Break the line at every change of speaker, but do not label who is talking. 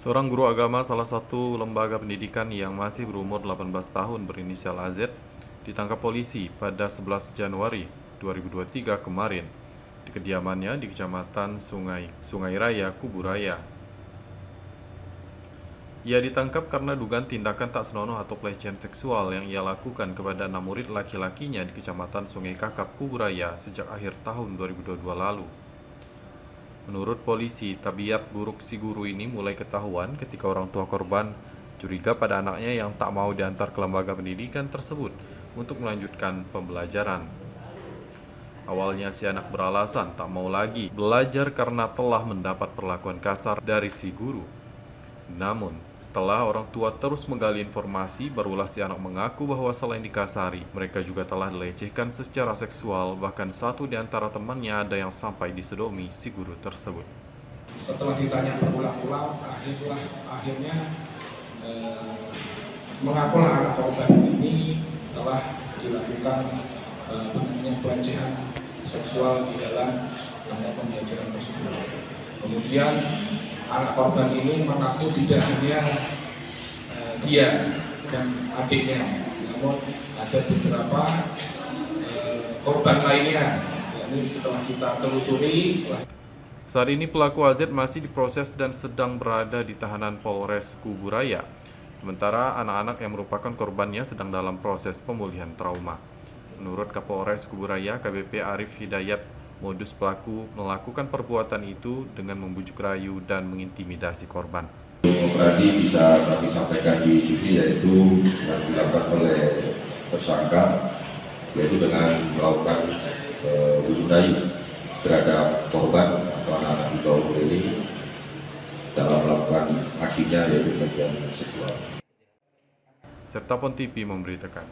Seorang guru agama salah satu lembaga pendidikan yang masih berumur 18 tahun berinisial AZ ditangkap polisi pada 11 Januari 2023 kemarin di kediamannya di Kecamatan Sungai Sungai Raya Kuburaya. Ia ditangkap karena dugaan tindakan tak senonoh atau pelecehan seksual yang ia lakukan kepada enam murid laki-lakinya di Kecamatan Sungai Kakap Kuburaya sejak akhir tahun 2022 lalu. Menurut polisi, tabiat buruk si guru ini mulai ketahuan ketika orang tua korban curiga pada anaknya yang tak mau diantar ke lembaga pendidikan tersebut untuk melanjutkan pembelajaran. Awalnya si anak beralasan tak mau lagi belajar karena telah mendapat perlakuan kasar dari si guru. Namun, setelah orang tua terus menggali informasi, barulah si anak mengaku bahwa selain dikasari, mereka juga telah dilecehkan secara seksual, bahkan satu di antara temannya ada yang sampai disodomi si guru tersebut.
Setelah ditanya berulang-ulang, akhirnya, akhirnya eh, mengakulah anak korban ini telah dilakukan eh, pelecehan seksual di dalam lembaga pembelajaran tersebut. Kemudian anak korban ini mengaku tidak hanya uh, dia dan adiknya, namun ada beberapa uh, korban lainnya. Ini setelah kita telusuri, setelah
saat ini pelaku AZ masih diproses dan sedang berada di tahanan Polres Kuburaya. Sementara anak-anak yang merupakan korbannya sedang dalam proses pemulihan trauma. Menurut Kapolres Kuburaya, KBP Arif Hidayat Modus pelaku melakukan perbuatan itu dengan membujuk rayu dan mengintimidasi korban.
Tadi bisa kami sampaikan di sini yaitu yang dilakukan oleh tersangka yaitu dengan melakukan bujuk uh, rayu terhadap korban atau anak-anak di bawah umur ini dalam melakukan aksinya yaitu pelecehan seksual.
Serta Pon TV memberitakan.